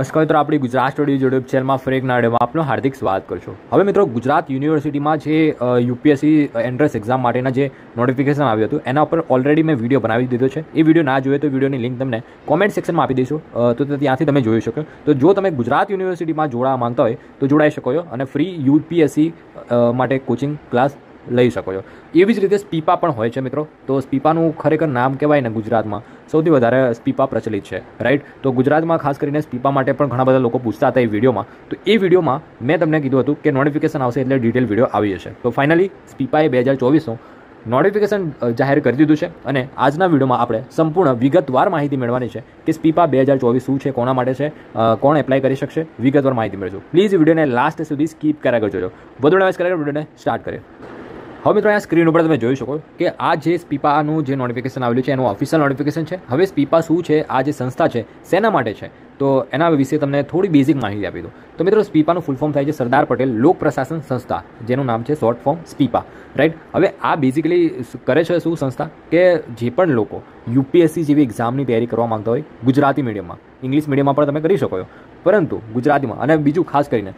નમસ્કાર મિત્રો, આપણી ગુજરાત સ્ટડી યુટ્યુબ ચેનલમાં ફરેક નાડેમાં આપનું હાર્દિક સ્વાગત કરશો. હવે મિત્રો, ગુજરાત યુનિવર્સિટીમાં જે યુપીએસસી એન્ટ્રન્સ એક્ઝામ માટેના જે નોટિફિકેશન આવ્યું હતું, એના ઉપર ઓલરેડી મેં વીડિયો બનાવી દીધો છે. એ વીડિયો ના જોઈએ તો વિડીયોની લિંક તમને કોમેન્ટ સેક્શનમાં આપી દઈશું. તો ત્યાંથી તમે જોઈ શકો. તો જો તમે ગુજરાત યુનિવર્સિટીમાં જોડાવા માંગતા હોય, તો જોડાઈ શકો છો. અને ફ્રી યુપીએસસી માટે કોચિંગ ક્લાસ લઈ શકો છો. એવી જ રીતે સ્પીપા પણ હોય છે મિત્રો. તો સ્પીપાનું ખરેખર નામ કહેવાય ને ગુજરાતમાં. સૌથી વધારે સ્પીપા પ્રચલિત છે રાઈટ તો ગુજરાતમાં ખાસ કરીને સ્પીપા માટે પણ ઘણા બધા લોકો પૂછતા હતા એ વિડીયોમાં. તો એ વિડીયોમાં મેં તમને કીધું હતું કે નોટિફિકેશન આવશે એટલે ડિટેલ વીડિયો આવી જશે. તો ફાઇનલી સ્પીપાએ બે હજાર ચોવીસનું નોટિફિકેશન જાહેર કરી દીધું છે અને આજના વિડીયોમાં આપણે સંપૂર્ણ વિગતવાર માહિતી મેળવવાની છે કે સ્પીપા બે હજાર ચોવીસ શું છે, કોના માટે છે કોણ એપ્લાય કરી શકશે. વિગતવાર માહિતી મેળવશું. પ્લીઝ વિડીયોને લાસ્ટ સુધી સ્કીપ કર્યા કરજો. વધુ નવાઈસ કર્યા વિડીયોને સ્ટાર્ટ કરીએ હવે મિત્રો, અહીંયા સ્ક્રીન ઉપર તમે જોઈ શકો કે આ જે સ્પીપાનું જે નોટિફિકેશન આવેલું છે, એનું ઓફિશિયલ નોટિફિકેશન છે. હવે સ્પીપા શું છે? આ જે સંસ્થા છે, શેના માટે છે? તો એના વિશે તમને થોડી બેઝિક માહિતી આપી દઉં. તો મિત્રો, સ્પીપાનું ફૂલ ફોર્મ થાય છે સરદાર પટેલ લોક પ્રશાસન સંસ્થા, જેનું નામ છે શોર્ટ ફોર્મ સ્પીપા. રાઈટ હવે આ બેઝિકલી કરે છે શું સંસ્થા? કે જે પણ લોકો યુપીએસસી જેવી એક્ઝામની તૈયારી કરવા માંગતા હોય, ગુજરાતી મીડિયમમાં ઇંગ્લિશ મીડિયમમાં પણ તમે કરી શકો પરંતુ ગુજરાતીમાં, અને બીજું ખાસ કરીને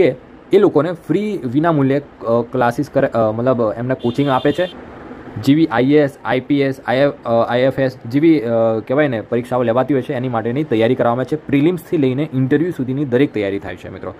કે એ લોકોને ફ્રી વિના મૂલ્યે ક્લાસીસ કરે મતલબ એમને કોચિંગ આપે છે. જેવી આઈએએસ આઈપીએસ આઈએફએસ જેવી કહેવાય ને, પરીક્ષાઓ લેવાતી હોય છે, એની માટેની તૈયારી કરવામાં છે. પ્રિલિમ્સથી લઈને ઇન્ટરવ્યૂ સુધીની દરેક તૈયારી થાય છે મિત્રો.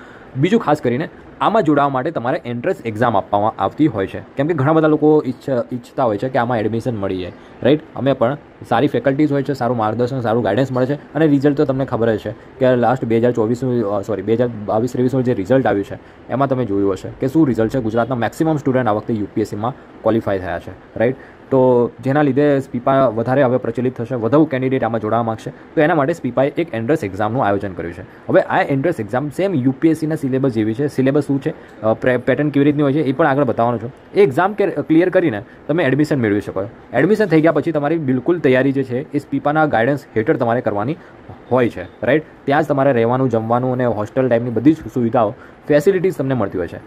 બીજું ખાસ કરીને આમાં જોડાવા માટે તમારે એન્ટ્રન્સ એક્ઝામ આપવામાં આવતી હોય છે. કેમ કે ઘણા બધા લોકો ઈચ્છ, ઈચ્છતા હોય છે કે આમાં એડમિશન મળી જાય રાઈટ અમે પણ સારી ફેકલ્ટીઝ હોય છે, સારું માર્ગદર્શન, સારું ગાઈડન્સ મળે છે અને રિઝલ્ટ તો તમને ખબર જ છે કે લાસ્ટ બે હજાર ચોવીસનું સોરી બે હજાર બાવીસ, ત્રેવીસનું જે રિઝલ્ટ આવ્યું છે, એમાં તમે જોયું હશે કે શું રિઝલ્ટ છે? ગુજરાતના મેક્સિમમ સ્ટુડન્ટ આ વખતે યુપીએસસીમાં ક્વોલિફાય થયા છે રાઈટ તો જેના લીધે સ્પીપા વધારે હવે પ્રચલિત થશે, વધુ કેન્ડિડેટ આમાં જોડાવા માગશે. તો એના માટે સ્પીપાએ એક એન્ટ્રન્સ એક્ઝામનું આયોજન કર્યું છે. હવે આ એન્ટ્રન્સ એક્ઝામ સેમ યુપીએસસીના સિલેબસ જેવી છે. સિલેબસ શું છે? પેટર્ન કેવી રીતની હોય છે એ પણ આગળ બતાવવાનું છું. એ એક્ઝામ ક્લિયર કરીને તમે એડમિશન મેળવી શકો એડમિશન થઈ ગયા પછી તમારી બિલકુલ તૈયારી જે છે એ સ્પીપાના ગાઈડન્સ હેઠળ તમારે કરવાની હોય છે રાઈટ ત્યાં જ તમારે રહેવાનું, જમવાનું અને હોસ્ટેલ ટાઈપની બધી જ સુવિધાઓ ફેસિલિટીઝ તમને મળતી હોય છે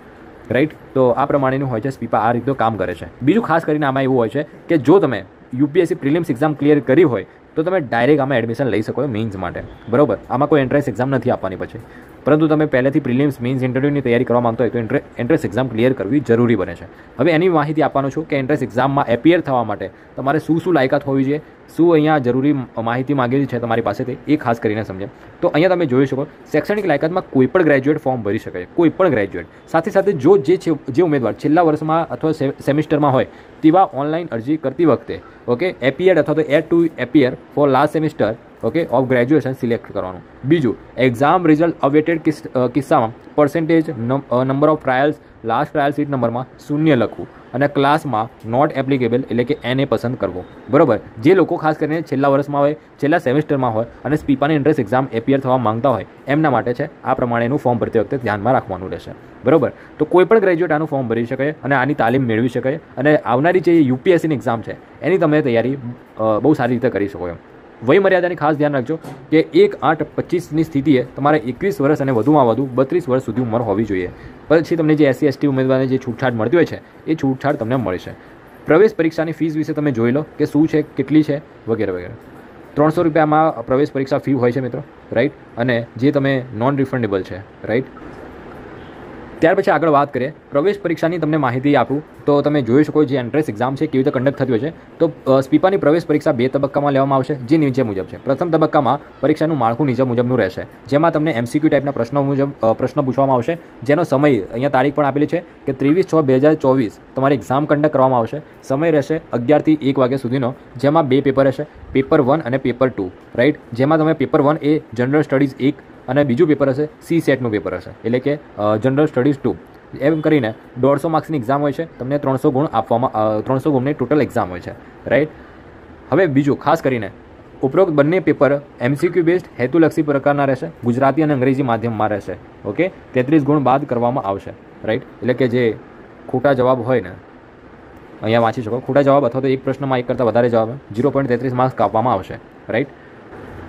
રાઈટ તો આ પ્રમાણેનું હોય છે સ્પીપા આ રીતનું કામ કરે છે. બીજું ખાસ કરીને આમાં એવું હોય છે કે જો તમે યુપીએસસી પ્રિલિમ્સ એક્ઝામ ક્લિયર કરી હોય તો તમે ડાયરેક્ટ આમાં એડમિશન લઈ શકો મીન્સ માટે. બરાબર? આમાં કોઈ એન્ટ્રન્સ એક્ઝામ નથી આપવાની પછી. પરંતુ તમે પહેલેથી પ્રિલિમ્સ મીન્સ ઇન્ટરવ્યૂની તૈયારી કરવા માંગતો હોય તો એન્ટ્રન્સ એક્ઝામ ક્લિયર કરવી જરૂરી બને છે. હવે એની માહિતી આપવાનો છું કે એન્ટ્રન્સ એક્ઝામમાં એપિયર થવા માટે તમારે શું શું લાયકાત હોવી જોઈએ, શું અહીંયા જરૂરી માહિતી માગેલી છે તમારી પાસેથી, એ ખાસ કરીને સમજે. તો અહીંયા તમે જોઈ શકો, શૈક્ષણિક લાયકાતમાં કોઈ પણ ગ્રેજ્યુએટ ફોર્મ ભરી શકે કોઈ પણ ગ્રેજ્યુએટ સાથે સાથે જો જે છે, જે ઉમેદવાર છેલ્લા વર્ષમાં અથવા સેમિસ્ટરમાં હોય, તેવા ઓનલાઈન અરજી કરતી વખતે ઓકે એપિયર અથવા તો add to appear for last semester okay of graduation select કરવાનું. બીજું એક્ઝામ રિઝલ્ટ અવેટેડ કિસ્સામાં percentage number of trials last trial seat નંબરમાં શૂન્ય લખવું અને ક્લાસમાં નોટ એપ્લિકેબલ એટલે કે એને પસંદ કરવો. બરાબર? જે લોકો ખાસ કરીને છેલ્લા વર્ષમાં હોય, છેલ્લા સેમેસ્ટરમાં હોય અને સ્પીપાની એન્ટ્રન્સ એક્ઝામ એપિયર થવા માંગતા હોય, એમના માટે છે આ પ્રમાણેનું ફોર્મ ભરતી વખતે ધ્યાનમાં રાખવાનું રહેશે. બરોબર? તો કોઈ પણ ગ્રેજ્યુએટ આનું ફોર્મ ભરી શકે અને આની તાલીમ મેળવી શકે અને આવનારી જે યુપીએસસીની એક્ઝામ છે, એની તમે તૈયારી બહુ સારી રીતે કરી શકો એમ. વય મર્યાદાની ખાસ ધ્યાન રાખજો કે એક આઠ પચીસની સ્થિતિએ તમારે એકવીસ વર્ષ અને વધુમાં વધુ બત્રીસ વર્ષ સુધી ઉંમર હોવી જોઈએ. પછી તમને જે એસસી, એસટી ઉમેદવારને જે છૂટછાટ મળતી હોય છે, એ છૂટછાટ તમને મળશે પ્રવેશ પરીક્ષાની ફીસ વિશે તમે જોઈ લો કે શું છે, કેટલી છે વગેરે વગેરે. ત્રણસો રૂપિયામાં પ્રવેશ પરીક્ષા ફી હોય છે મિત્રો રાઈટ અને જે તમે નોન રિફંડેબલ છે રાઈટ ત્યાર પછી આગળ વાત કરીએ. પ્રવેશ પરીક્ષાની તમને માહિતી આપું. તો તમે જોઈ શકો જે એન્ટ્રન્સ એક્ઝામ છે, કેવી રીતે કન્ડક્ટ થતી હોય છે. તો સ્પીપાની પ્રવેશ પરીક્ષા બે તબક્કામાં લેવામાં આવશે, જે નીચે મુજબ છે. પ્રથમ તબક્કામાં પરીક્ષાનું માળખું નીચે મુજબનું રહેશે. જેમાં તમને એમસીક્યુ ટાઈપના પ્રશ્નો મુજબ પ્રશ્ન પૂછવામાં આવશે. જેનો સમય અહીંયા તારીખ પણ આપેલી છે કે ત્રેવીસ છ બે હજાર ચોવીસ તમારી એક્ઝામ કન્ડક્ટ કરવામાં આવશે. સમય રહેશે અગિયારથી એક વાગ્યા સુધીનો, જેમાં બે પેપર રહેશે પેપર વન અને પેપર ટુ રાઈટ જેમાં તમે પેપર વન એ જનરલ સ્ટડીઝ એક અને બીજું પેપર હશે સી સેટનું પેપર હશે. એટલે કે જનરલ સ્ટડીઝ ટુ એમ કરીને દોઢસો માર્ક્સની એક્ઝામ હોય છે, તમને ત્રણસો ગુણ આપવામાં ત્રણસો ગુણની ટોટલ એક્ઝામ હોય છે. રાઈટ હવે બીજું, ખાસ કરીને, ઉપરોક્ત બંને પેપર એમસીક્યુ બેસ્ડ હેતુલક્ષી પ્રકારના રહેશે, ગુજરાતી અને અંગ્રેજી માધ્યમમાં રહેશે. ઓકે તેત્રીસ ગુણ બાદ કરવામાં આવશે. રાઈટ એટલે કે જે ખોટા જવાબ હોય ને, અહીંયા વાંચી શકો. ખોટા જવાબ અથવા તો એક પ્રશ્નમાં એક કરતાં વધારે જવાબ, ઝીરો પોઈન્ટ તેત્રીસ માર્ક્સ કાપવામાં આવશે. રાઈટ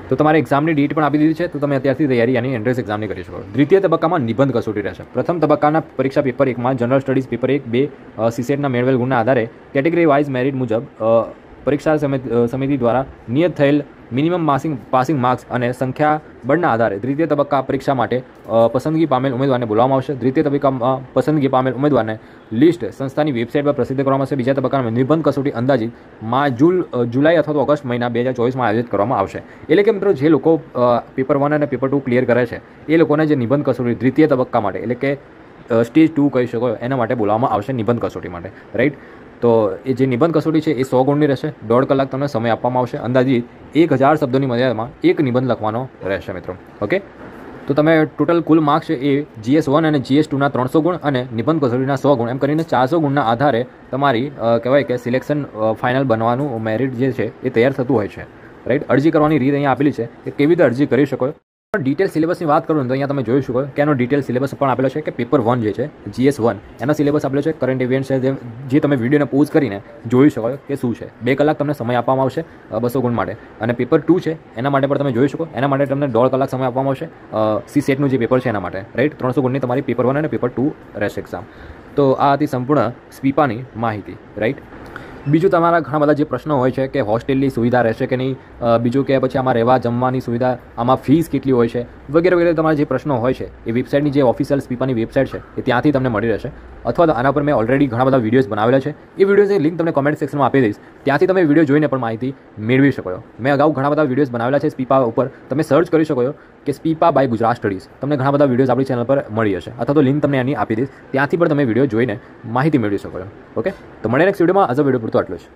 તો તમારે એક્ઝામની ડેટ પણ આપી દીધી છે, તો તમે અત્યારથી તૈયારી આની એન્ટ્રન્સ એક્ઝામની કરી શકો. દ્વિતીય તબક્કામાં નિબંધ કસોટી રહેશે. પ્રથમ તબક્કાના પરીક્ષા પેપર એકમાં જનરલ સ્ટડીઝ પેપર એક, બે સીસેટના મેળવેલ ગુણના આધારે કેટેગરી વાઇઝ મેરિટ મુજબ પરીક્ષા સમિતિ દ્વારા નિયત થયેલ મિનિમમ માસિંગ પાસિંગ માર્ક્સ અને સંખ્યા બળના આધારે દ્વિતીય તબક્કા પરીક્ષા માટે પસંદગી પામેલ ઉમેદવારને બોલાવવામાં આવશે. દ્વિતીય તબક્કામાં પસંદગી પામેલ ઉમેદવારને લિસ્ટ સંસ્થાની વેબસાઇટ પર પ્રસિદ્ધ કરવામાં આવશે. બીજા તબક્કામાં નિબંધ કસોટી અંદાજિતમાં જુલ જુલાઈ અથવા તો ઓગસ્ટ મહિના બે હજાર ચોવીસમાં આયોજિત કરવામાં આવશે. એટલે કે મિત્રો, જે લોકો પેપર વન અને પેપર ટુ ક્લિયર કરે છે, એ લોકોને જે નિબંધ કસોટી દ્વિતીય તબક્કા માટે, એટલે કે સ્ટેજ ટુ કહી શકો એના માટે બોલાવવામાં આવશે નિબંધ કસોટી માટે. રાઈટ? તો એ જે નિબંધ કસોટી છે, એ સો ગુણની રહેશે. દોઢ કલાક તમને સમય આપવામાં આવશે. અંદાજિત એક હજાર શબ્દોની મર્યાદામાં એક નિબંધ લખવાનો રહેશે મિત્રો. ઓકે? તો તમે ટોટલ કુલ માર્ક્સ એ જીએસ વન અને જીએસ ટુના ત્રણસો ગુણ અને નિબંધ કસોટીના સો ગુણ. એમ કરીને ચારસો ગુણના આધારે તમારી કહેવાય કે સિલેક્શન ફાઇનલ બનવાનું મેરિટ જે છે એ તૈયાર થતું હોય છે. રાઈટ અરજી કરવાની રીત અહીંયા આપેલી છે કે કેવી રીતે અરજી કરી શકો? ડિટેલ સિલેબસની વાત કરું તો અહીંયા તમે જોઈ શકો કે એનો ડિટેલ સિલેબસ પણ આપેલો છે કે પેપર વન જે છે જીએસ વન એનો સિલેબસ આપેલો છે કરંટ ઇવેન્ટ છે, જે તમે વિડીયોને પોઝ કરીને જોઈ શકો કે શું છે. બે કલાક તમને સમય આપવામાં આવશે બસો ગુણ માટે. અને પેપર ટુ છે, એના માટે પણ તમે જોઈ શકો, એના માટે તમને દોઢ કલાક સમય આપવામાં આવશે સી સેટનું જે પેપર છે એના માટે રાઈટ ત્રણસો ગુણની તમારી પેપર વન અને પેપર ટુ રહેશે એક્ઝામ તો આ હતી સંપૂર્ણ સ્પીપાની માહિતી રાઈટ બીજું તમારા ઘણા બધા જે પ્રશ્નો હોય છે કે હોસ્ટેલની સુવિધા રહેશે કે નહીં બીજું કે પછી આમાં રહેવા જમવાની સુવિધા, આમાં ફીસ કેટલી હોય છે, વગેરે વગેરે તમારા જે પ્રશ્નો હોય છે, એ વેબસાઇટની જે ઓફિશિયલ સ્પીપાની વેબસાઇટ છે, એ ત્યાંથી તમને મળી રહેશે. અથવા તો આના પર મેં ઓલરેડી ઘણા બધા વિડીયોઝ બનાવેલા છે. એ વિડીયોઝની લિંક તમને કોમેન્ટ સેક્શનમાં આપી દઈશ. ત્યાંથી તમે વીડિયો જોઈને પણ માહિતી મેળવી શકો મેં અગાઉ ઘણા બધા વિડીયોઝ બનાવેલા છે સ્પીપા ઉપર. તમે સર્ચ કરી શકો કે સ્પીપા બાય ગુજરાત સ્ટડીઝ તમને ઘણા બધા વિડીયોઝ આપણી ચેનલ પર મળી હશે. અથવા તો લિંક તમને એની આપી દઈશ. ત્યાંથી પણ તમે વીડિયો જોઈને માહિતી મેળવી શકો ઓકે તો મળે નેક્સ્ટ વિડીયોમાં આજ વીડિયો પૂરતો આટલું જ.